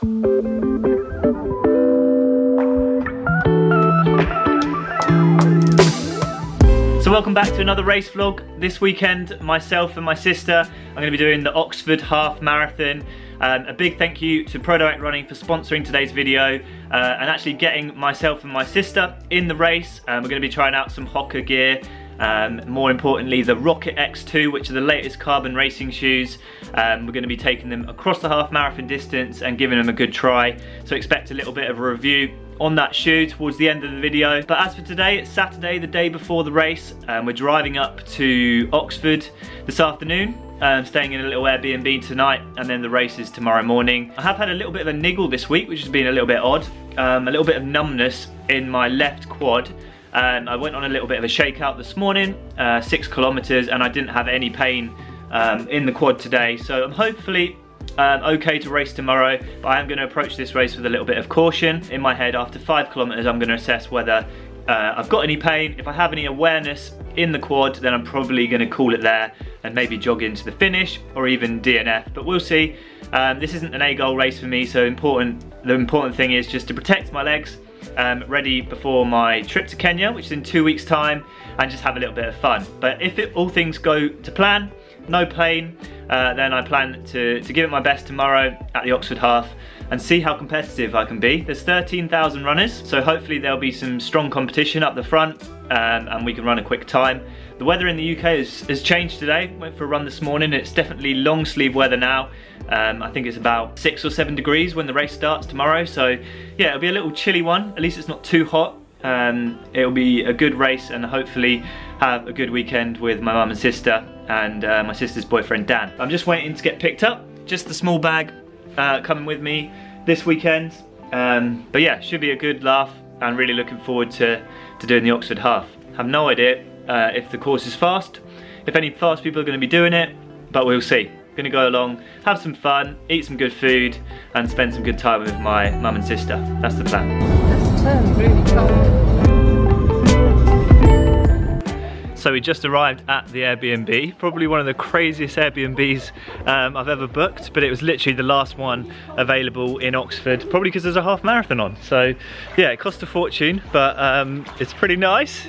So welcome back to another race vlog. This weekend, myself and my sister are going to be doing the Oxford Half Marathon. Um, a big thank you to ProDirect Running for sponsoring today's video uh, and actually getting myself and my sister in the race. Um, we're going to be trying out some Hoka gear um, more importantly, the Rocket X2, which are the latest carbon racing shoes. Um, we're going to be taking them across the half marathon distance and giving them a good try. So expect a little bit of a review on that shoe towards the end of the video. But as for today, it's Saturday, the day before the race. Um, we're driving up to Oxford this afternoon. Um, staying in a little Airbnb tonight and then the race is tomorrow morning. I have had a little bit of a niggle this week which has been a little bit odd. Um, a little bit of numbness in my left quad. Um, I went on a little bit of a shakeout this morning, uh, six kilometers, and I didn't have any pain um, in the quad today. So I'm hopefully um, okay to race tomorrow, but I am going to approach this race with a little bit of caution. In my head, after five kilometers, I'm going to assess whether uh, I've got any pain. If I have any awareness in the quad, then I'm probably going to call it there and maybe jog into the finish or even DNF, but we'll see. Um, this isn't an A-goal race for me, so important. the important thing is just to protect my legs, um, ready before my trip to Kenya, which is in two weeks time, and just have a little bit of fun. But if it, all things go to plan, no plane, uh, then I plan to, to give it my best tomorrow at the Oxford Half and see how competitive I can be. There's 13,000 runners, so hopefully there'll be some strong competition up the front um, and we can run a quick time. The weather in the UK has, has changed today. Went for a run this morning. It's definitely long sleeve weather now. Um, I think it's about six or seven degrees when the race starts tomorrow. So yeah, it'll be a little chilly one. At least it's not too hot. Um, it'll be a good race and hopefully have a good weekend with my mum and sister and uh, my sister's boyfriend Dan. I'm just waiting to get picked up. Just the small bag uh, coming with me this weekend. Um, but yeah, should be a good laugh and really looking forward to, to doing the Oxford Half. Have no idea uh, if the course is fast, if any fast people are going to be doing it, but we'll see. Gonna go along, have some fun, eat some good food, and spend some good time with my mum and sister. That's the plan. So we just arrived at the Airbnb, probably one of the craziest Airbnbs um, I've ever booked, but it was literally the last one available in Oxford, probably because there's a half marathon on. So yeah, it cost a fortune, but um, it's pretty nice.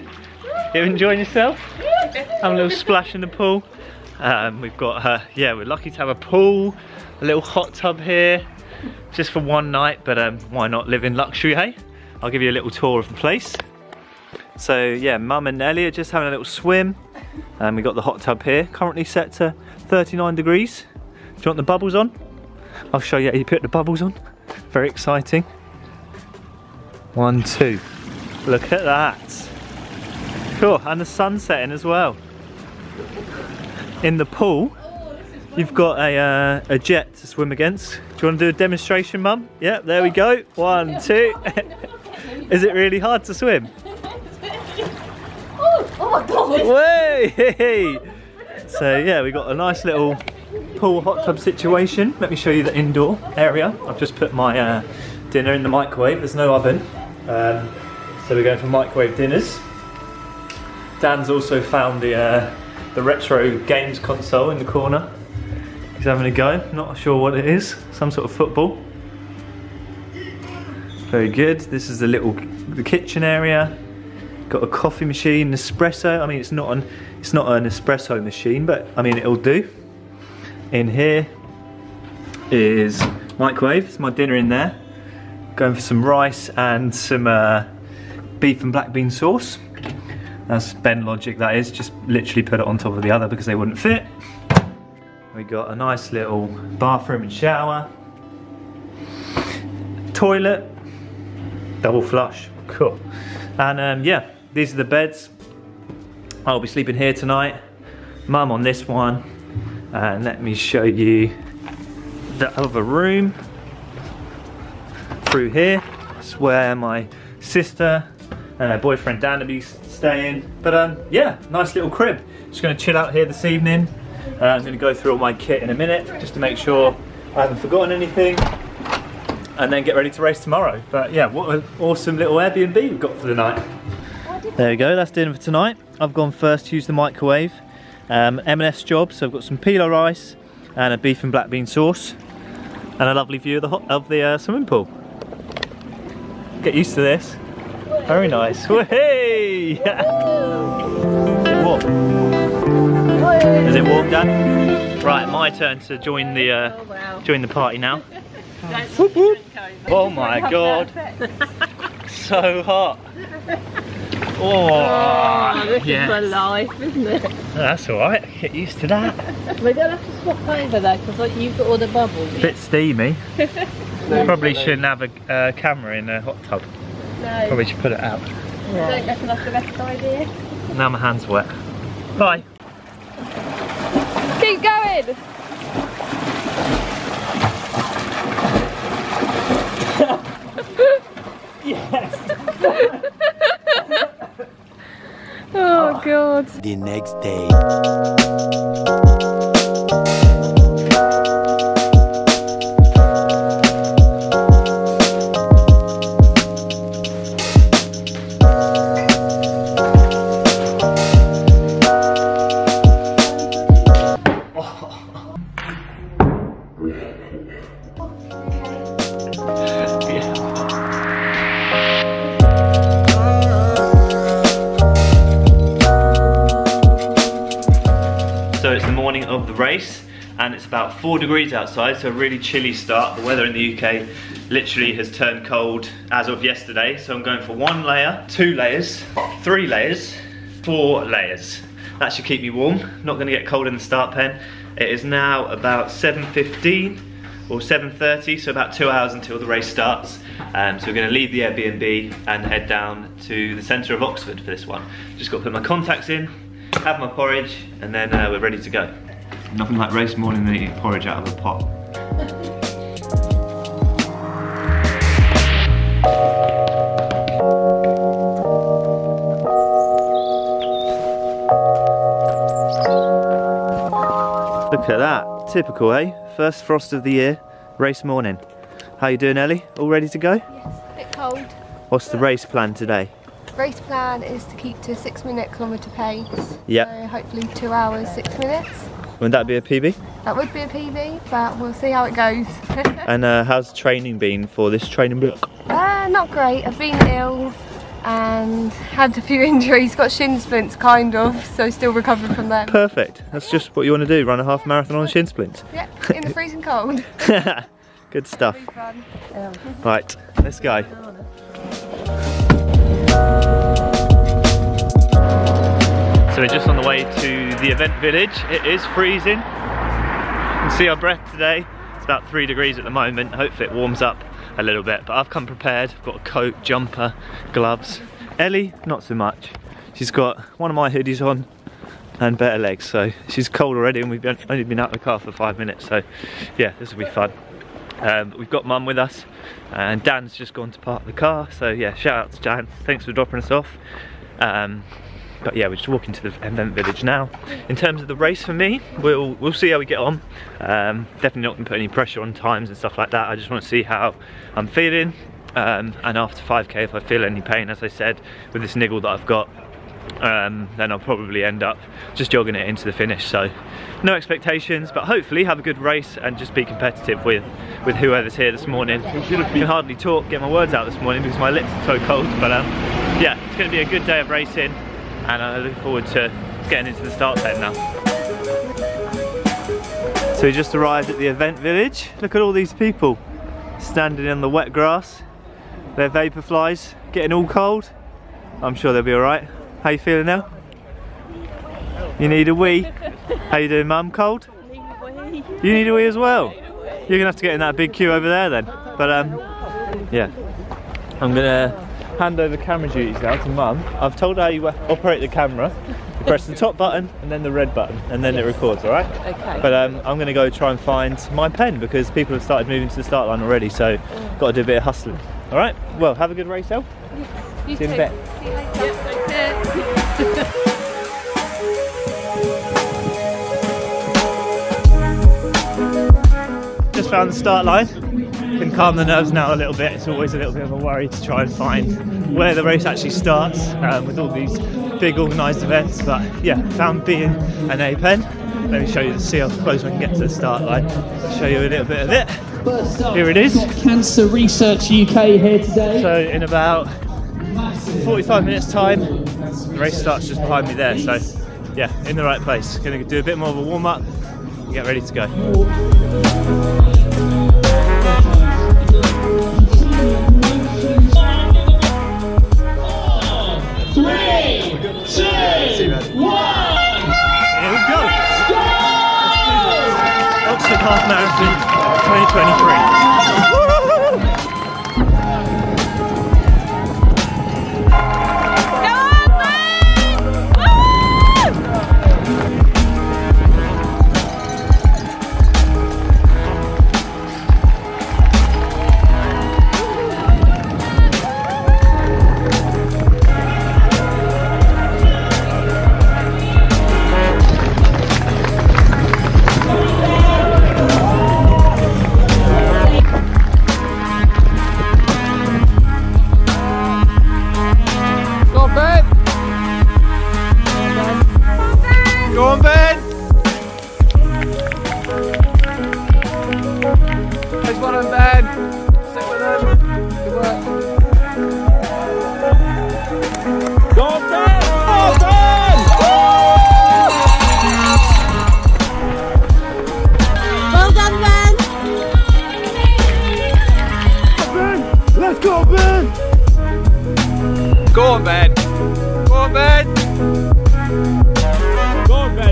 You enjoying yourself? Having a little splash in the pool. Um, we've got, uh, yeah, we're lucky to have a pool, a little hot tub here, just for one night, but um, why not live in luxury, hey? I'll give you a little tour of the place. So yeah, mum and Ellie are just having a little swim. And we got the hot tub here, currently set to 39 degrees. Do you want the bubbles on? I'll show you how you put the bubbles on. Very exciting. One, two. Look at that. Cool, and the sun setting as well. In the pool, you've got a, uh, a jet to swim against. Do you want to do a demonstration, Mum? Yeah, there we go. One, two. Is it really hard to swim? Oh my god! Way! So yeah, we've got a nice little pool hot tub situation. Let me show you the indoor area. I've just put my uh, dinner in the microwave. There's no oven. Um, so we're going for microwave dinners. Dan's also found the, uh, the retro games console in the corner. He's having a go, not sure what it is, some sort of football. Very good, this is the little the kitchen area. Got a coffee machine, espresso. I mean, it's not an it's not an espresso machine, but I mean it'll do. In here is microwave. It's my dinner in there. Going for some rice and some uh, beef and black bean sauce. That's Ben logic, that is. Just literally put it on top of the other because they wouldn't fit. We got a nice little bathroom and shower. Toilet. Double flush. Cool. And um, yeah, these are the beds. I'll be sleeping here tonight. Mum on this one. And let me show you the other room. Through here. It's where my sister and her boyfriend Dan be staying. But um, yeah, nice little crib. Just gonna chill out here this evening. Uh, I'm gonna go through all my kit in a minute just to make sure I haven't forgotten anything and then get ready to race tomorrow. But yeah, what an awesome little Airbnb we've got for the night. There we go, that's dinner for tonight. I've gone first to use the microwave. Um, M&S job, so I've got some pilau rice and a beef and black bean sauce. and a lovely view of the, hot, of the uh, swimming pool. Get used to this. Very nice. Hey! Is it warm? Is it warm, Dan? Right, my turn to join the uh, Oh, wow. join the party now. Whoop, whoop. Oh my god, so hot. Oh, Oh, this is my life, isn't it? That's alright, get used to that. We don't have to swap over though, because like, you've got all the bubbles. A Bit steamy. Probably shouldn't have a uh, camera in a hot tub. No, Probably should put it out. don't reckon that's the best idea. Now my hand's wet. Bye. Keep going! Yes! oh god. the next day. Four degrees outside, so a really chilly start. The weather in the UK literally has turned cold as of yesterday. So I'm going for one layer, two layers, three layers, four layers. That should keep me warm. Not gonna get cold in the start pen. It is now about 7.15 or 7.30, so about two hours until the race starts. Um, so we're gonna leave the Airbnb and head down to the centre of Oxford for this one. Just gotta put my contacts in, have my porridge, and then uh, we're ready to go. Nothing like race morning than eating porridge out of a pot. Look at that, typical eh? First frost of the year, race morning. How you doing Ellie? All ready to go? Yes, a bit cold. What's the race plan today? Race plan is to keep to a six minute kilometre pace. Yeah. So hopefully two hours, six minutes. Would that be a PB? That would be a PB, but we'll see how it goes. And uh, how's training been for this training block? uh, not great. I've been ill and had a few injuries. Got shin splints, kind of, so still recovering from them. Perfect. That's just what you want to do, run a half marathon on shin splints. Yep, in the freezing cold. Good stuff. Fun. Right, let's go. So we're just on the way to the event village. It is freezing. You can see our breath today. It's about three degrees at the moment. Hopefully it warms up a little bit, but I've come prepared. I've got a coat, jumper, gloves. Ellie, not so much. She's got one of my hoodies on and better legs, so she's cold already and we've only been out of the car for five minutes, so yeah, this will be fun. Um, we've got mum with us and Dan's just gone to park the car so yeah shout out to Dan thanks for dropping us off um, but yeah we're just walking to the event village now. In terms of the race for me we'll we'll see how we get on. Um, definitely not going to put any pressure on times and stuff like that. I just want to see how I'm feeling. Um, and after 5k if I feel any pain as I said with this niggle that I've got um, then I'll probably end up just jogging it into the finish. So no expectations, but hopefully have a good race and just be competitive with, with whoever's here this morning. I can hardly talk, get my words out this morning because my lips are so cold, but um, yeah, it's going to be a good day of racing and I look forward to getting into the start pen now. So we just arrived at the event village. Look at all these people standing in the wet grass. They're vapor flies, getting all cold. I'm sure they'll be alright. How you feeling now? You need a wee? How you doing mum? Cold? You need a wee as well? You're gonna have to get in that big queue over there then. But um, yeah. I'm gonna hand over camera duties now to mum. I've told her how you operate the camera. You press the top button and then the red button and then it records, alright? Okay. But um, I'm gonna go try and find my pen because people have started moving to the start line already, so got to do a bit of hustling. Alright? Well, have a good race, El. You See you in a too. bit. See you later. just found the start line. Can calm the nerves now a little bit. It's always a little bit of a worry to try and find where the race actually starts um, with all these big organised events. But yeah, found B and an A pen. Let me show you the see how close I can get to the start line. Show you a little bit of it. Here it is. Cancer Research UK here today. So in about 45 minutes time, the race starts just behind me there. So yeah, in the right place. Gonna do a bit more of a warm up and get ready to go. Two, one. Here we go. Oxford Half Marathon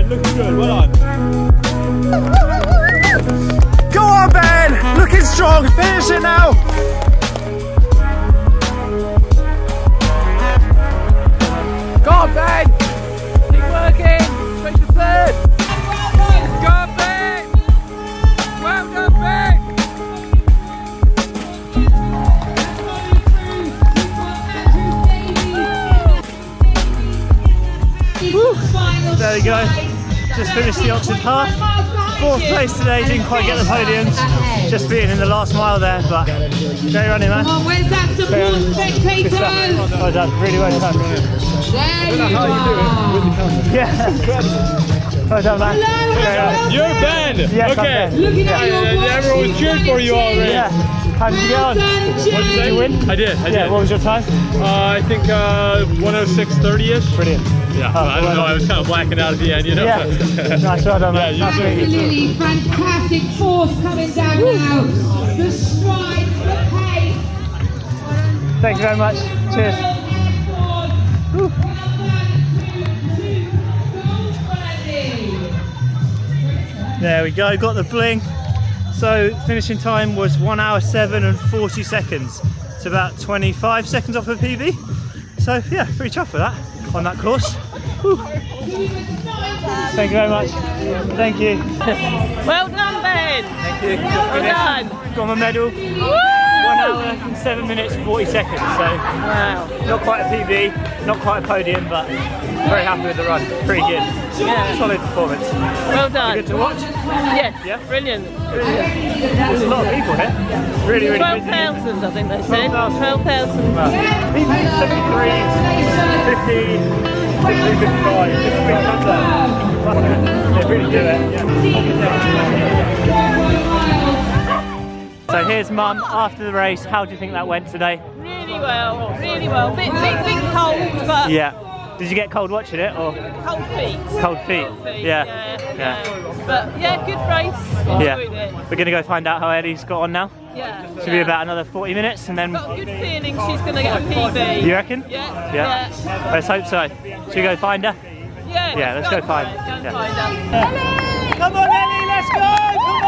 looking good, well done. Go on, Ben! Looking strong, finish it now! Go on, Ben! Keep working! Straight to third! Go on, Ben! Well done, Ben! There we go. Just finished the Oxford Half. Fourth place today, didn't quite get the podiums. Just being in the last mile there, but great running, man. Where's that support spectators? Well done, really well done. There you are. Yeah. Well done, man. Hello, You're Ben! Yes, okay. Ben. Looking Yeah. at your watch. Everyone cheered for you already. Yeah. How did you get on? Did you win? I did, I Yeah, did. what was your time? Uh, I think uh, 106.30ish. Brilliant. Yeah, Oh, I don't know. I was kind of blacking out at the end, you know. Yeah. nice, well done, man. Yeah, Nice you to meet. Absolutely fantastic force coming down now. The strides, the pace. Thank you very much. Cheers. There we go, got the bling. So finishing time was 1 hour 7 and 40 seconds. It's about 25 seconds off of PB. So yeah, pretty chuffed for that on that course. Thank you very much. Thank you. Well done, Ben. Thank you. Well done. Got my medal. One hour and seven minutes 40 seconds. So Wow. not quite a PB, not quite a podium, but very happy with the run. Pretty good. Yeah. Solid performance. Well done. Good to watch. Yes. Yeah. Brilliant. There's a lot of people here. Really, really Twelve busy. I think they said. 12,000. Twelve thousand. Well, PB 73, 50, 53, 55. Just quick under. They really do it. Yeah. So here's Mum after the race. How do you think that went today? Really well. Really well. Bit, bit, bit cold, but Yeah. Did you get cold watching it or cold feet. cold feet? Cold feet. Yeah. Yeah. Yeah. Um, but yeah, good race. Yeah. We're gonna go find out how Ellie's got on now. Yeah. Should yeah. be about another 40 minutes and then Got a good feeling she's going to get a PB. you reckon? Yeah. Yeah. Yeah. Let's hope so. Should we go find her? Yeah. Yeah, let's go find Go her. and Yeah. find her. Come on Ellie, let's go! Come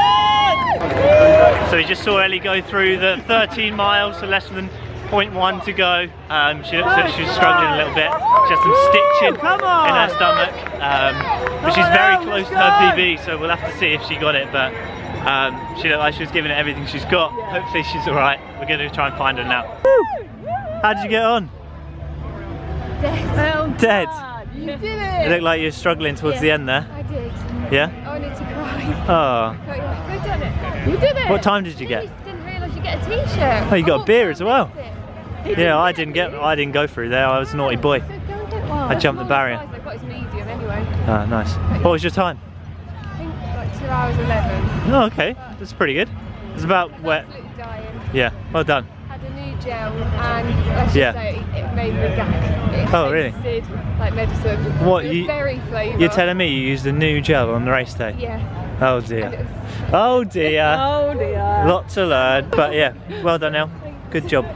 on! So we just saw Ellie go through the 13 miles, so less than 0.1 to go. Um, she looks like she was struggling a little bit. She has some stitching in her stomach. Um, but she's very close to her PB, so we'll have to see if she got it. But um, she looked like she was giving it everything she's got. Hopefully she's alright. We're going to try and find her now. How did you get on? Well Dead. done. You did It it. looked like you were struggling towards Yeah. the end there. I did. Yeah? I wanted to cry. Oh. Yeah, done it. You did it. What time did you get? I didn't realise you get a t-shirt. Oh, you got a beer as well. Yeah, I didn't get. I didn't go through there. I was a naughty boy. So go and get one. I jumped the barrier. Nice, They've got his medium anyway. Ah, nice. What was your time? I think like two hours eleven. Oh, okay. That's pretty good. It's about wet. Dying. Yeah, well done. Had a new gel and let's just Yeah. say it made me gag. It Oh, really? like medicine. What, you- Very flavour. You're telling me you used a new gel on the race day? Yeah. Oh dear. Oh dear. Oh dear. Lot to learn, but yeah, well done, El. Good job.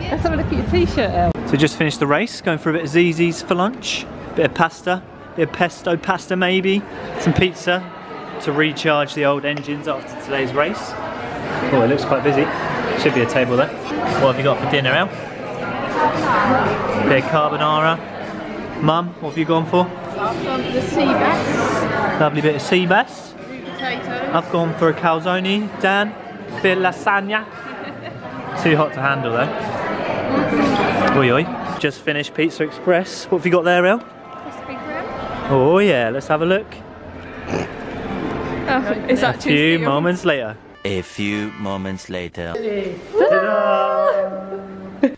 Let's have a look at your t-shirt, El. So just finished the race, going for a bit of Zizzi's for lunch, bit of pasta, bit of pesto pasta maybe, some pizza to recharge the old engines after today's race. Oh, it looks quite busy. Should be a table there. What have you got for dinner, El? Bit carbonara. Mum, what have you gone for? The sea bass, Lovely bit of sea bass. potato. I've gone for a calzone. Dan, bit of lasagna. Too hot to handle though. Oi oi. Just finished Pizza Express. What have you got there, El? crispy. Oh yeah, let's have a look. Oh, A few moments later. A few moments later.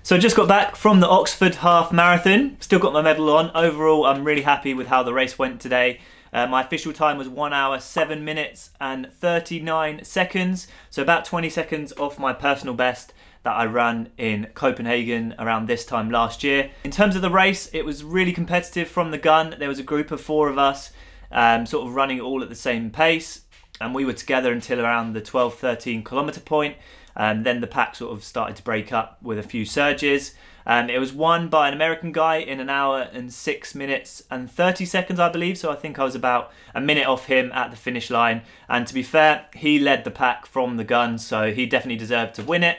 So just got back from the Oxford Half Marathon. Still got my medal on. Overall, I'm really happy with how the race went today. Uh, my official time was 1 hour 7 minutes and 39 seconds. So about 20 seconds off my personal best that I ran in Copenhagen around this time last year. In terms of the race, it was really competitive from the gun. There was a group of four of us um, sort of running all at the same pace and we were together until around the 12 13 kilometre point and then the pack sort of started to break up with a few surges. Um, it was won by an american guy in an hour and six minutes and 30 seconds i believe. So i think i was about a minute off him at the finish line. And to be fair he led the pack from the gun so he definitely deserved to win it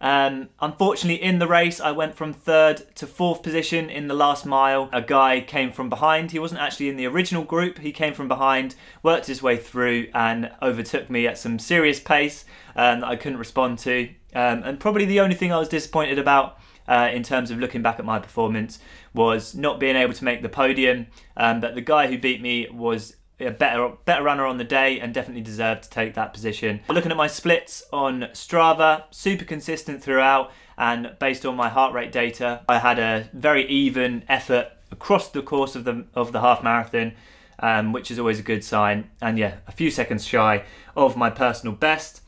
um, unfortunately, in the race, I went from third to fourth position in the last mile. A guy came from behind. He wasn't actually in the original group. He came from behind, worked his way through, and overtook me at some serious pace um, that I couldn't respond to. Um, and probably the only thing I was disappointed about. Uh, in terms of looking back at my performance, was not being able to make the podium. Um, but the guy who beat me was a better better runner on the day and definitely deserved to take that position. Looking at my splits on Strava, super consistent throughout and based on my heart rate data, I had a very even effort across the course of the of the half marathon, um, which is always a good sign. And yeah, a few seconds shy of my personal best.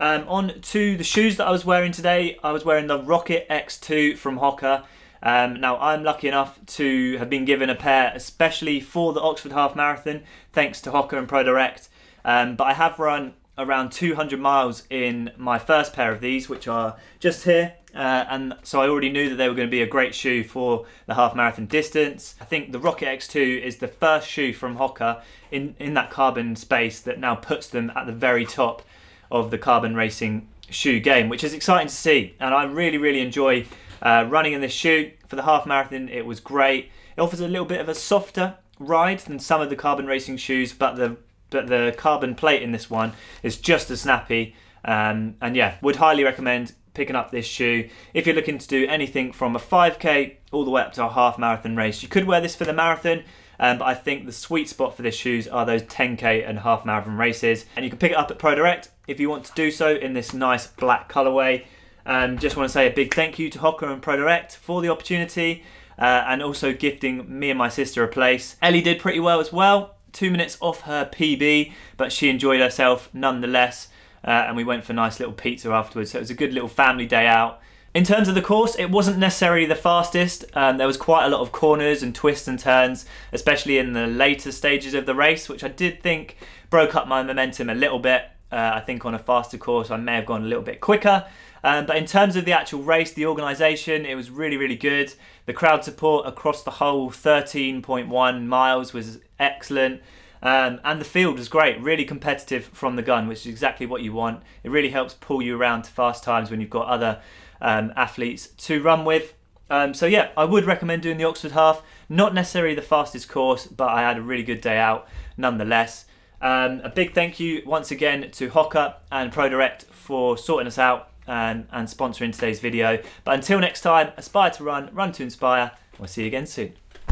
Um, on to the shoes that I was wearing today. I was wearing the Rocket X2 from Hoka. Um, now, I'm lucky enough to have been given a pair especially for the Oxford Half Marathon, thanks to Hoka and ProDirect. Um, but I have run around 200 miles in my first pair of these, which are just here. Uh, and so I already knew that they were going to be a great shoe for the half marathon distance. I think the Rocket X2 is the first shoe from Hoka in, in that carbon space that now puts them at the very top of the carbon racing shoe game, which is exciting to see. And I really, really enjoy uh, running in this shoe. For the half marathon, it was great. It offers a little bit of a softer ride than some of the carbon racing shoes, but the but the carbon plate in this one is just as snappy. Um, and yeah, would highly recommend picking up this shoe if you're looking to do anything from a 5k all the way up to a half marathon race. You could wear this for the marathon. Um, but I think the sweet spot for this shoes are those 10k and half marathon races, and you can pick it up at ProDirect if you want to do so in this nice black colorway. Um, just want to say a big thank you to Hoka and ProDirect for the opportunity, uh, and also gifting me and my sister a place. Ellie did pretty well as well, two minutes off her PB, but she enjoyed herself nonetheless. Uh, and we went for a nice little pizza afterwards. So it was a good little family day out. In terms of the course, it wasn't necessarily the fastest. Um, there was quite a lot of corners and twists and turns, especially in the later stages of the race, which I did think broke up my momentum a little bit. Uh, I think on a faster course, I may have gone a little bit quicker. Um, but in terms of the actual race, the organisation, it was really, really good. The crowd support across the whole 13.1 miles was excellent. Um, and the field was great, really competitive from the gun, which is exactly what you want. It really helps pull you around to fast times when you've got other um, athletes to run with. Um, so yeah, I would recommend doing the Oxford Half. Not necessarily the fastest course, but I had a really good day out nonetheless. Um, a big thank you once again to Hoka and ProDirect for sorting us out and, and sponsoring today's video. But until next time, aspire to run, run to inspire. We'll see you again soon.